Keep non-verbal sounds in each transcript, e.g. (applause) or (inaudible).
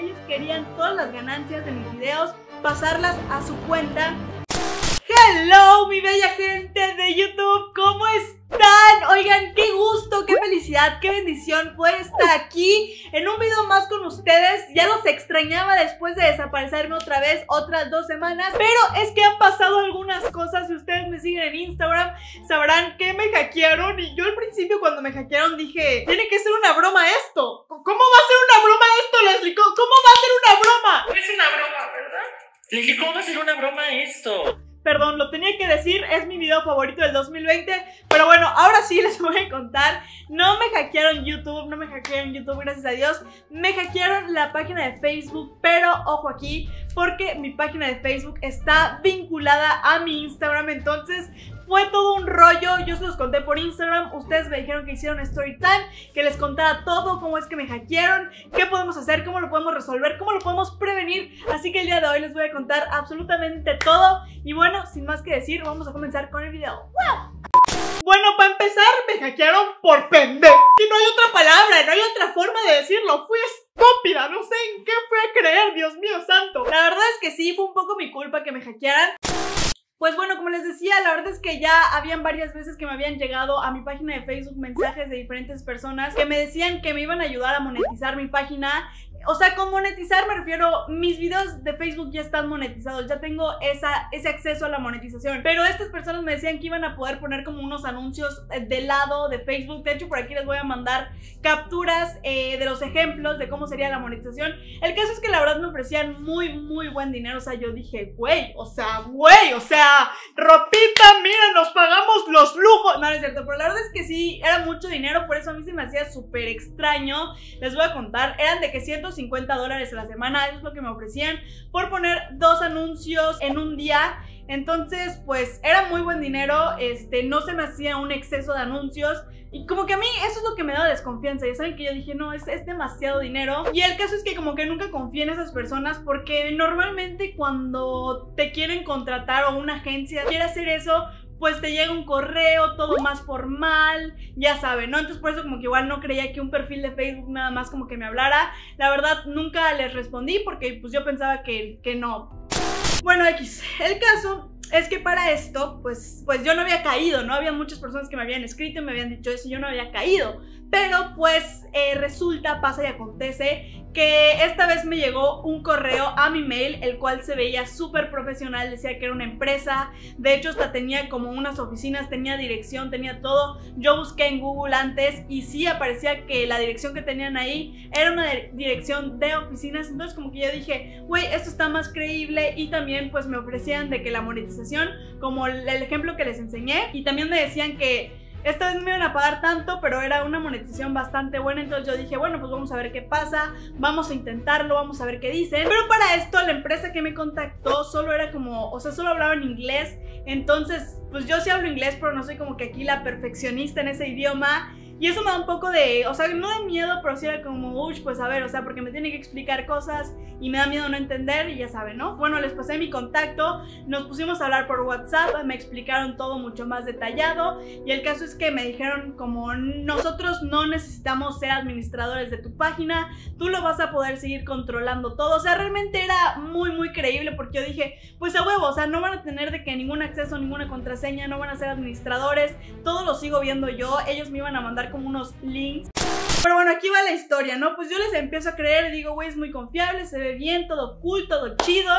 ellos querían todas las ganancias de mis videos, pasarlas a su cuenta. Hello, mi bella gente de YouTube, ¿cómo están? Oigan, qué gusto, qué felicidad, qué bendición poder estar aquí en un video más con ustedes. Ya los extrañaba después de desaparecerme otra vez, otras dos semanas. Pero es que han pasado algunas cosas. Si ustedes me siguen en Instagram, sabrán que me hackearon. Y yo al principio, cuando me hackearon, dije: Tiene que ser una broma esto. ¿Cómo favorito del 2020. Pero bueno, ahora sí les (laughs) voy a contar. No me hackearon YouTube, no me hackearon YouTube, gracias a Dios. Me hackearon la página de Facebook, pero ojo aquí, porque mi página de Facebook está vinculada a mi Instagram. Entonces fue todo un rollo, yo se los conté por Instagram, ustedes me dijeron que hicieron story time, que les contara todo, cómo es que me hackearon, qué podemos hacer, cómo lo podemos resolver, cómo lo podemos prevenir, así que el día de hoy les voy a contar absolutamente todo y bueno, sin más que decir, vamos a comenzar con el video. ¡Wow! Bueno, para empezar, me hackearon por pendejo. Y no hay otra palabra, no hay otra forma de decirlo. Fui estúpida, no sé en qué fui a creer, Dios mío santo. La verdad es que sí, fue un poco mi culpa que me hackearan. Pues bueno, como les decía, la verdad es que ya habían varias veces que me habían llegado a mi página de Facebook mensajes de diferentes personas que me decían que me iban a ayudar a monetizar mi página o sea, con monetizar me refiero, mis videos de Facebook ya están monetizados, ya tengo esa, ese acceso a la monetización. Pero estas personas me decían que iban a poder poner como unos anuncios eh, de lado de Facebook. De hecho, por aquí les voy a mandar capturas eh, de los ejemplos de cómo sería la monetización. El caso es que la verdad me ofrecían muy, muy buen dinero. O sea, yo dije, güey, o sea, güey, o sea, ropita, mira, nos pagamos los lujos. No, no es cierto, pero la verdad es que sí, era mucho dinero, por eso a mí se me hacía súper extraño. Les voy a contar, eran de que siento 50 dólares a la semana, eso es lo que me ofrecían por poner dos anuncios en un día. Entonces, pues era muy buen dinero, este, no se me hacía un exceso de anuncios. Y como que a mí eso es lo que me da desconfianza. Ya saben que yo dije, no, es, es demasiado dinero. Y el caso es que como que nunca confío en esas personas porque normalmente cuando te quieren contratar o una agencia quiere hacer eso, pues te llega un correo, todo más formal, ya saben, ¿no? Entonces por eso como que igual no creía que un perfil de Facebook nada más como que me hablara. La verdad nunca les respondí porque pues yo pensaba que, que no. Bueno, X, el caso es que para esto, pues, pues yo no había caído, ¿no? Había muchas personas que me habían escrito y me habían dicho eso y yo no había caído. Pero pues eh, resulta, pasa y acontece que esta vez me llegó un correo a mi mail, el cual se veía súper profesional, decía que era una empresa, de hecho hasta tenía como unas oficinas, tenía dirección, tenía todo. Yo busqué en Google antes y sí aparecía que la dirección que tenían ahí era una dirección de oficinas, entonces como que yo dije, güey, esto está más creíble y también pues me ofrecían de que la monetización, como el ejemplo que les enseñé, y también me decían que esta vez me iban a pagar tanto, pero era una monetización bastante buena, entonces yo dije, bueno, pues vamos a ver qué pasa, vamos a intentarlo, vamos a ver qué dicen. Pero para esto la empresa que me contactó solo era como, o sea, solo hablaba en inglés, entonces pues yo sí hablo inglés, pero no soy como que aquí la perfeccionista en ese idioma. Y eso me da un poco de, o sea, no de miedo, pero sí era como, uy, pues a ver, o sea, porque me tiene que explicar cosas y me da miedo no entender y ya saben, ¿no? Bueno, les pasé mi contacto, nos pusimos a hablar por WhatsApp, me explicaron todo mucho más detallado y el caso es que me dijeron como nosotros no necesitamos ser administradores de tu página, tú lo vas a poder seguir controlando todo, o sea, realmente era muy, muy creíble porque yo dije, pues a huevo, o sea, no van a tener de que ningún acceso, ninguna contraseña, no van a ser administradores, todo lo sigo viendo yo, ellos me iban a mandar como unos links. Pero bueno, aquí va la historia, ¿no? Pues yo les empiezo a creer digo, güey, es muy confiable, se ve bien, todo cool, todo chido.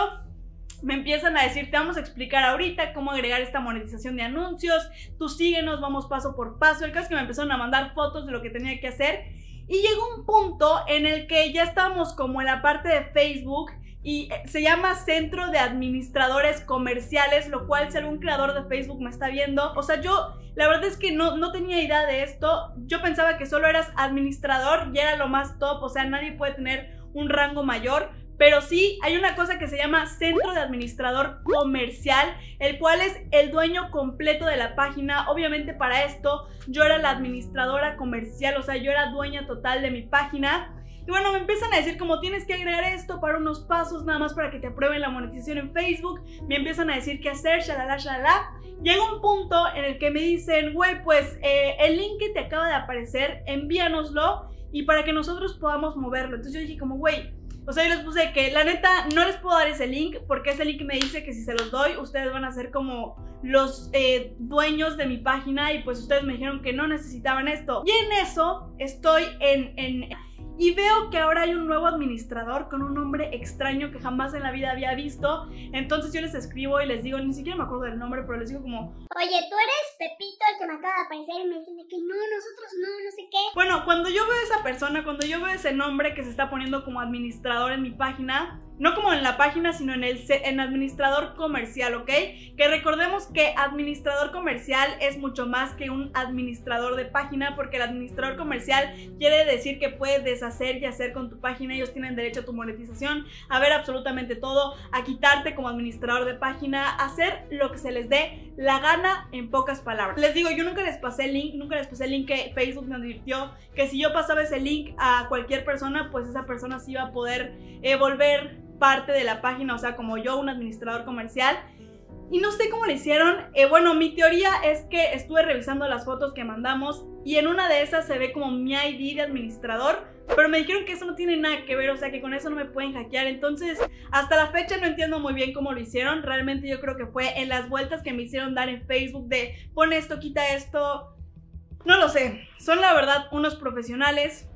Me empiezan a decir, te vamos a explicar ahorita cómo agregar esta monetización de anuncios. Tú síguenos, vamos paso por paso. El caso es que me empezaron a mandar fotos de lo que tenía que hacer. Y llegó un punto en el que ya estábamos como en la parte de Facebook y eh, se llama Centro de Administradores Comerciales, lo cual si algún creador de Facebook me está viendo, o sea, yo la verdad es que no, no tenía idea de esto, yo pensaba que solo eras administrador y era lo más top, o sea, nadie puede tener un rango mayor, pero sí hay una cosa que se llama Centro de Administrador Comercial, el cual es el dueño completo de la página. Obviamente para esto yo era la administradora comercial, o sea, yo era dueña total de mi página. Y bueno, me empiezan a decir como tienes que agregar esto para unos pasos nada más para que te aprueben la monetización en Facebook. Me empiezan a decir qué hacer, shalala, shalala. Llega un punto en el que me dicen, güey, pues eh, el link que te acaba de aparecer, envíanoslo y para que nosotros podamos moverlo. Entonces yo dije como, güey, O sea, yo les puse que la neta no les puedo dar ese link porque ese link me dice que si se los doy, ustedes van a ser como los eh, dueños de mi página y pues ustedes me dijeron que no necesitaban esto. Y en eso estoy en, en y veo que ahora hay un nuevo administrador con un nombre extraño que jamás en la vida había visto. Entonces yo les escribo y les digo, ni siquiera me acuerdo del nombre, pero les digo como... Oye, tú eres Pepito el que me acaba de aparecer y me dicen que no, nosotros no, no sé qué. Bueno, cuando yo veo a esa persona, cuando yo veo ese nombre que se está poniendo como administrador en mi página, no como en la página, sino en el en administrador comercial, ¿ok? Que recordemos que administrador comercial es mucho más que un administrador de página, porque el administrador comercial quiere decir que puedes deshacer y hacer con tu página, ellos tienen derecho a tu monetización, a ver absolutamente todo, a quitarte como administrador de página, a hacer lo que se les dé la gana en pocas palabras. Les digo, yo nunca les pasé el link, nunca les pasé el link que Facebook me advirtió que si yo pasaba ese link a cualquier persona, pues esa persona sí iba a poder eh, volver parte de la página, o sea, como yo, un administrador comercial. Y no sé cómo lo hicieron. Eh, bueno, mi teoría es que estuve revisando las fotos que mandamos y en una de esas se ve como mi ID de administrador, pero me dijeron que eso no tiene nada que ver, o sea que con eso no me pueden hackear. Entonces, hasta la fecha no entiendo muy bien cómo lo hicieron. Realmente yo creo que fue en las vueltas que me hicieron dar en Facebook de pon esto, quita esto. No lo sé. Son la verdad unos profesionales.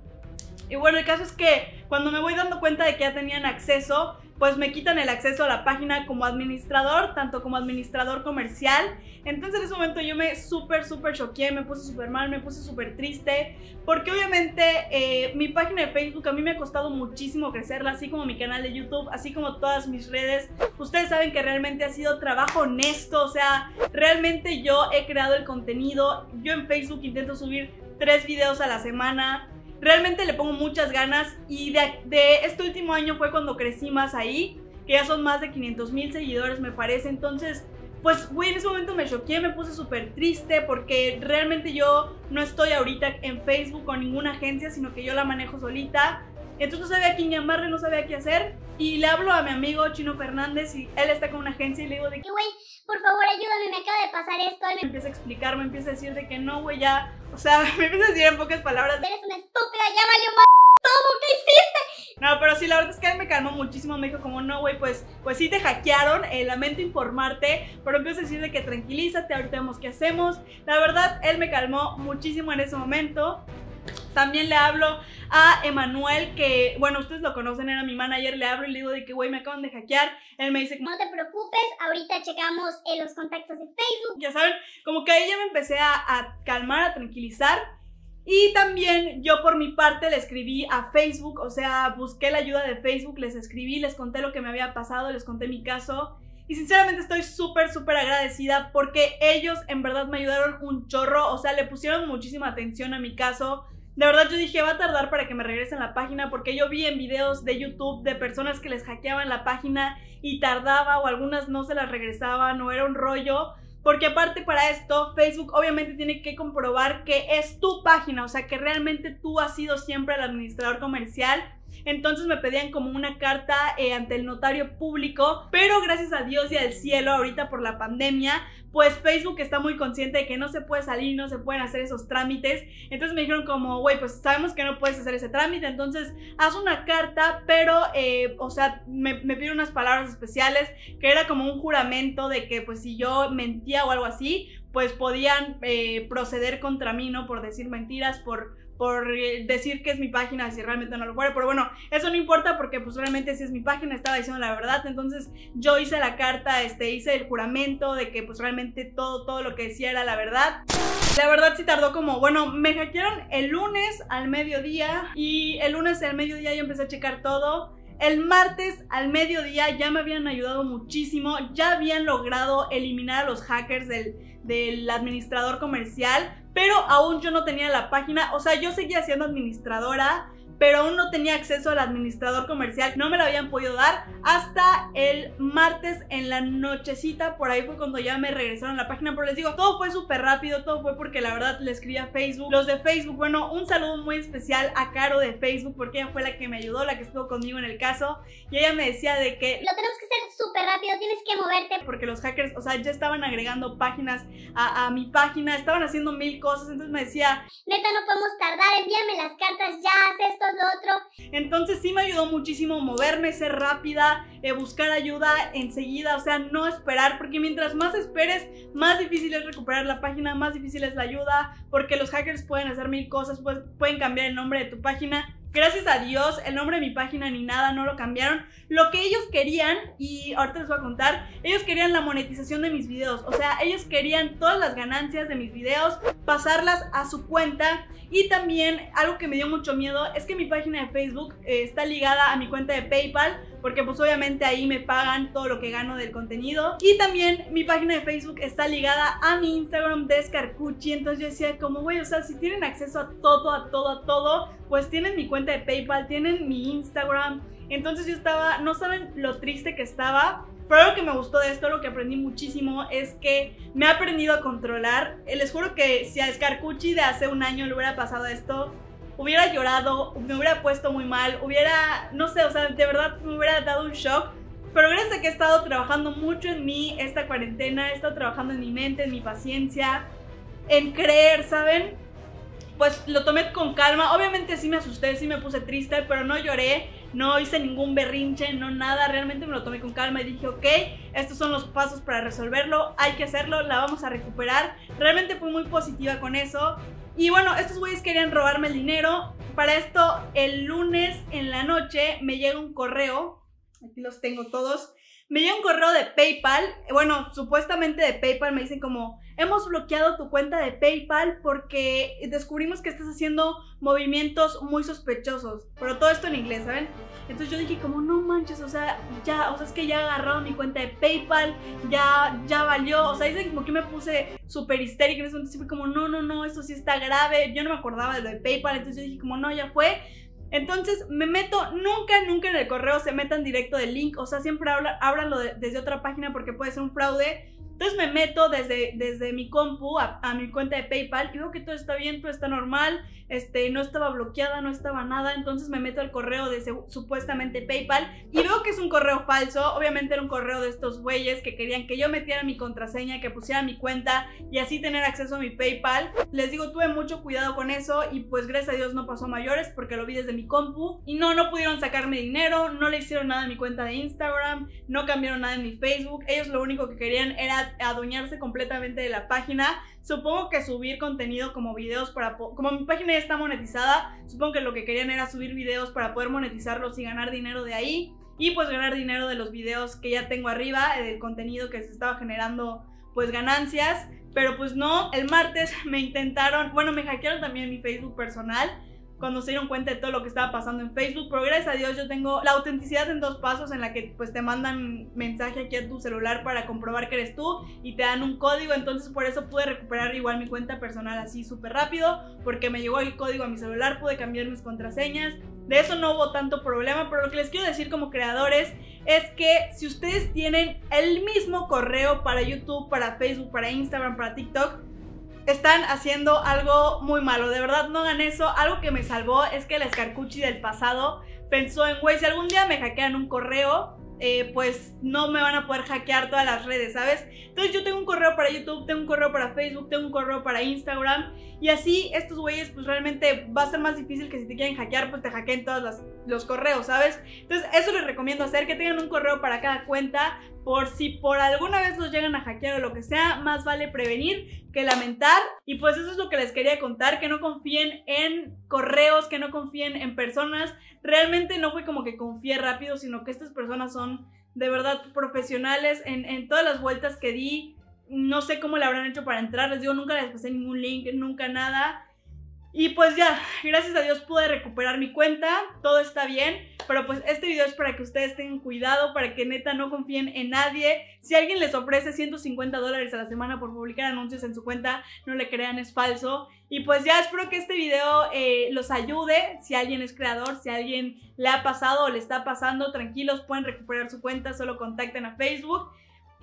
Y bueno, el caso es que cuando me voy dando cuenta de que ya tenían acceso, pues me quitan el acceso a la página como administrador, tanto como administrador comercial. Entonces en ese momento yo me súper, súper choqué, me puse súper mal, me puse súper triste, porque obviamente eh, mi página de Facebook a mí me ha costado muchísimo crecerla, así como mi canal de YouTube, así como todas mis redes. Ustedes saben que realmente ha sido trabajo honesto, o sea, realmente yo he creado el contenido, yo en Facebook intento subir tres videos a la semana, realmente le pongo muchas ganas y de, este último año fue cuando crecí más ahí, que ya son más de 500 mil seguidores me parece, entonces pues güey, en ese momento me choqué, me puse súper triste porque realmente yo no estoy ahorita en Facebook con ninguna agencia, sino que yo la manejo solita. Entonces no sabía a quién llamarle, no sabía qué hacer. Y le hablo a mi amigo Chino Fernández y él está con una agencia y le digo de que, güey, por favor ayúdame, me acaba de pasar esto. me empieza a explicar, me empieza a decir de que no, güey, ya. O sea, (laughs) me empieza a decir en pocas palabras. Eres una estúpida, ya valió todo, ¿qué hiciste? No, pero sí, la verdad es que él me calmó muchísimo. Me dijo como, no, güey, pues, pues sí te hackearon. Eh, lamento informarte. Pero empiezo a decir de que tranquilízate, ahorita vemos qué hacemos. La verdad, él me calmó muchísimo en ese momento. También le hablo a Emanuel, que, bueno, ustedes lo conocen, era mi manager, le hablo y le digo de que, güey, me acaban de hackear. Él me dice, no te preocupes, ahorita checamos en los contactos de Facebook. Ya saben, como que ahí ya me empecé a, a calmar, a tranquilizar. Y también yo por mi parte le escribí a Facebook, o sea, busqué la ayuda de Facebook, les escribí, les conté lo que me había pasado, les conté mi caso. Y sinceramente estoy súper, súper agradecida porque ellos en verdad me ayudaron un chorro, o sea, le pusieron muchísima atención a mi caso. De verdad yo dije, va a tardar para que me regresen la página porque yo vi en videos de YouTube de personas que les hackeaban la página y tardaba o algunas no se las regresaban o era un rollo. Porque aparte para esto, Facebook obviamente tiene que comprobar que es tu página, o sea, que realmente tú has sido siempre el administrador comercial entonces me pedían como una carta eh, ante el notario público, pero gracias a Dios y al cielo ahorita por la pandemia, pues Facebook está muy consciente de que no se puede salir, no se pueden hacer esos trámites. Entonces me dijeron como, güey, pues sabemos que no puedes hacer ese trámite, entonces haz una carta, pero, eh, o sea, me, me pidieron unas palabras especiales, que era como un juramento de que pues si yo mentía o algo así, pues podían eh, proceder contra mí, ¿no? Por decir mentiras, por por eh, decir que es mi página si realmente no lo fuera. Pero bueno, eso no importa porque pues realmente si es mi página estaba diciendo la verdad. Entonces yo hice la carta, este, hice el juramento de que pues realmente todo, todo lo que decía era la verdad. La verdad sí tardó como, bueno, me hackearon el lunes al mediodía y el lunes al mediodía yo empecé a checar todo. El martes al mediodía ya me habían ayudado muchísimo, ya habían logrado eliminar a los hackers del, del administrador comercial, pero aún yo no tenía la página, o sea, yo seguía siendo administradora, pero aún no tenía acceso al administrador comercial, no me lo habían podido dar hasta el martes en la nochecita, por ahí fue cuando ya me regresaron a la página, pero les digo, todo fue súper rápido, todo fue porque la verdad le escribí a Facebook, los de Facebook, bueno, un saludo muy especial a Caro de Facebook, porque ella fue la que me ayudó, la que estuvo conmigo en el caso, y ella me decía de que... Lo tenemos que hacer súper rápido, tienes que moverte. Porque los hackers, o sea, ya estaban agregando páginas a, a mi página, estaban haciendo mil cosas, entonces me decía... Neta, no podemos tardar, envíame las cartas ya, haz esto, lo otro. Entonces sí me ayudó muchísimo moverme, ser rápida, eh, buscar ayuda enseguida, o sea, no esperar, porque mientras más esperes, más difícil es recuperar la página, más difícil es la ayuda, porque los hackers pueden hacer mil cosas, pues, pueden cambiar el nombre de tu página. Gracias a Dios, el nombre de mi página ni nada, no lo cambiaron. Lo que ellos querían, y ahorita les voy a contar, ellos querían la monetización de mis videos. O sea, ellos querían todas las ganancias de mis videos, pasarlas a su cuenta. Y también algo que me dio mucho miedo es que mi página de Facebook eh, está ligada a mi cuenta de PayPal porque pues obviamente ahí me pagan todo lo que gano del contenido. Y también mi página de Facebook está ligada a mi Instagram de Scarcucci, entonces yo decía como, güey, o sea, si tienen acceso a todo, a todo, a todo, pues tienen mi cuenta de PayPal, tienen mi Instagram. Entonces yo estaba, no saben lo triste que estaba, pero lo que me gustó de esto, lo que aprendí muchísimo es que me he aprendido a controlar. Les juro que si a Scarcucci de hace un año le hubiera pasado esto, hubiera llorado, me hubiera puesto muy mal, hubiera, no sé, o sea, de verdad me hubiera dado un shock. Pero gracias a que he estado trabajando mucho en mí esta cuarentena, he estado trabajando en mi mente, en mi paciencia, en creer, ¿saben? Pues lo tomé con calma. Obviamente sí me asusté, sí me puse triste, pero no lloré, no hice ningún berrinche, no nada. Realmente me lo tomé con calma y dije, ok, estos son los pasos para resolverlo, hay que hacerlo, la vamos a recuperar. Realmente fui muy positiva con eso. Y bueno, estos güeyes querían robarme el dinero. Para esto, el lunes en la noche me llega un correo. Aquí los tengo todos. Me llega un correo de PayPal. Bueno, supuestamente de PayPal me dicen como, hemos bloqueado tu cuenta de PayPal porque descubrimos que estás haciendo movimientos muy sospechosos. Pero todo esto en inglés, ¿saben? Entonces yo dije como, no manches, o sea, ya, o sea, es que ya agarraron mi cuenta de PayPal, ya, ya valió. O sea, dicen como que me puse súper histérica en ese momento. fue como, no, no, no, esto sí está grave. Yo no me acordaba de lo de PayPal, entonces yo dije como, no, ya fue. Entonces me meto, nunca, nunca en el correo se metan directo del link, o sea, siempre ábranlo desde otra página porque puede ser un fraude. Entonces me meto desde, desde mi compu a, mi cuenta de PayPal y veo que todo está bien, todo está normal, este, no estaba bloqueada, no estaba nada, entonces me meto al correo de supuestamente PayPal y veo que es un correo falso, obviamente era un correo de estos güeyes que querían que yo metiera mi contraseña, que pusiera mi cuenta y así tener acceso a mi PayPal. Les digo, tuve mucho cuidado con eso y pues gracias a Dios no pasó mayores porque lo vi desde mi compu y no, no pudieron sacarme dinero, no le hicieron nada a mi cuenta de Instagram, no cambiaron nada en mi Facebook, ellos lo único que querían era adueñarse completamente de la página. Supongo que subir contenido como videos para... Como mi página ya está monetizada, supongo que lo que querían era subir videos para poder monetizarlos y ganar dinero de ahí. Y pues ganar dinero de los videos que ya tengo arriba, del contenido que se estaba generando pues ganancias. Pero pues no, el martes me intentaron, bueno, me hackearon también mi Facebook personal cuando se dieron cuenta de todo lo que estaba pasando en Facebook. Pero gracias a Dios yo tengo la autenticidad en dos pasos en la que pues te mandan mensaje aquí a tu celular para comprobar que eres tú y te dan un código. Entonces por eso pude recuperar igual mi cuenta personal así súper rápido porque me llegó el código a mi celular, pude cambiar mis contraseñas. De eso no hubo tanto problema, pero lo que les quiero decir como creadores es que si ustedes tienen el mismo correo para YouTube, para Facebook, para Instagram, para TikTok, están haciendo algo muy malo. De verdad, no hagan eso. Algo que me salvó es que el Scarcucci del pasado pensó en, güey, si algún día me hackean un correo, eh, pues no me van a poder hackear todas las redes, ¿sabes? Entonces yo tengo un correo para YouTube, tengo un correo para Facebook, tengo un correo para Instagram y así estos güeyes pues realmente va a ser más difícil que si te quieren hackear pues te hackeen todos los correos, ¿sabes? Entonces eso les recomiendo hacer, que tengan un correo para cada cuenta por si por alguna vez los llegan a hackear o lo que sea, más vale prevenir que lamentar. Y pues eso es lo que les quería contar, que no confíen en correos, que no confíen en personas. Realmente no fue como que confié rápido, sino que estas personas son de verdad profesionales en, en todas las vueltas que di. No sé cómo le habrán hecho para entrar, les digo, nunca les pasé ningún link, nunca nada. Y pues ya, gracias a Dios pude recuperar mi cuenta, todo está bien, pero pues este video es para que ustedes tengan cuidado, para que neta no confíen en nadie. Si alguien les ofrece 150 dólares a la semana por publicar anuncios en su cuenta, no le crean, es falso. Y pues ya espero que este video eh, los ayude, si alguien es creador, si alguien le ha pasado o le está pasando, tranquilos, pueden recuperar su cuenta, solo contacten a Facebook.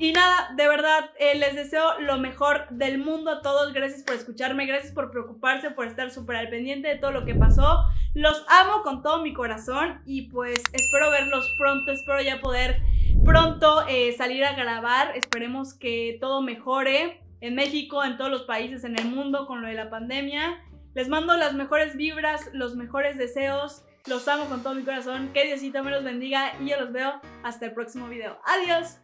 Y nada, de verdad, eh, les deseo lo mejor del mundo a todos. Gracias por escucharme, gracias por preocuparse, por estar súper al pendiente de todo lo que pasó. Los amo con todo mi corazón y pues espero verlos pronto, espero ya poder pronto eh, salir a grabar. Esperemos que todo mejore en México, en todos los países, en el mundo con lo de la pandemia. Les mando las mejores vibras, los mejores deseos. Los amo con todo mi corazón. Que Diosito me los bendiga y yo los veo hasta el próximo video. Adiós.